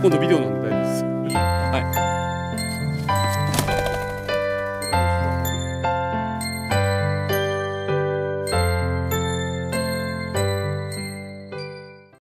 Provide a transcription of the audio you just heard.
今度ビデオなんで大丈夫です。はい